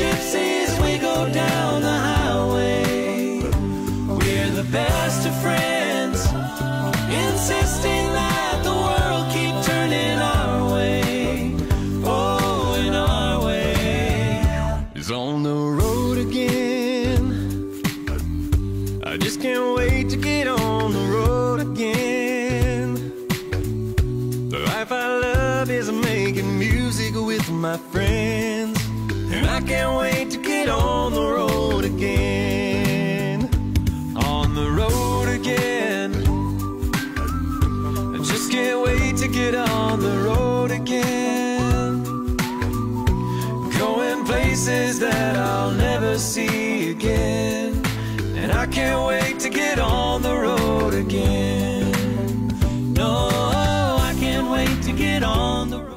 gypsies, we go down the highway. We're the best of friends, insisting that the world keep turning our way. Oh, in our way It's on the road again. I just can't wait to get on the road again. The life I love is making music with my friends. I can't wait to get on the road again. On the road again. I just can't wait to get on the road again. Going places that I'll never see again. And I can't wait to get on the road again. No, I can't wait to get on the road.